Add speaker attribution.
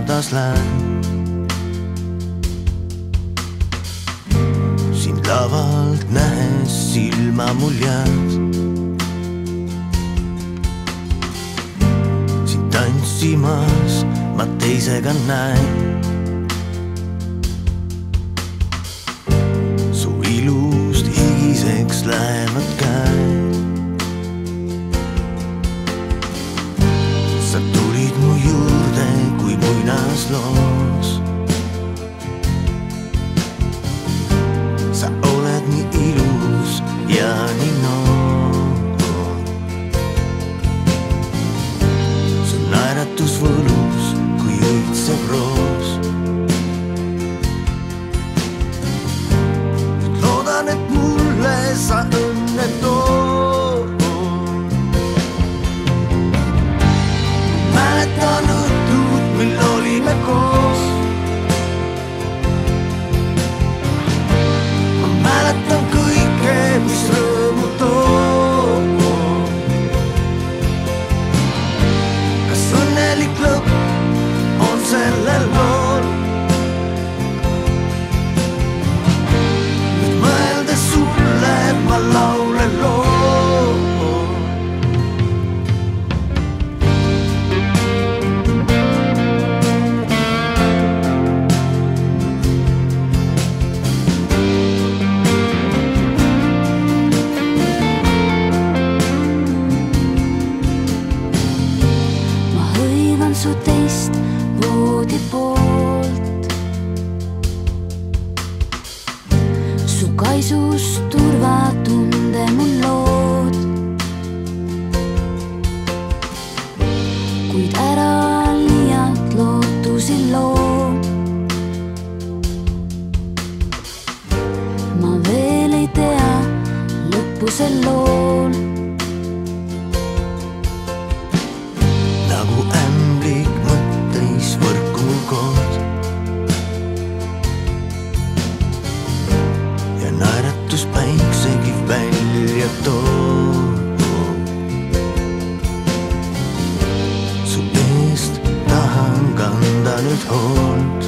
Speaker 1: tadas lähen. sind lavalt nähes silma mul jääd. sind tantsimas ma teisega näen is let me. mi su
Speaker 2: teist voodi poolt. su kaisust turvatunde mul lood. kuid ära liialt lootusi loo. ma veel ei tea lõppu sel lool
Speaker 1: qui belli attorno Su ist der Hang an nicht Horn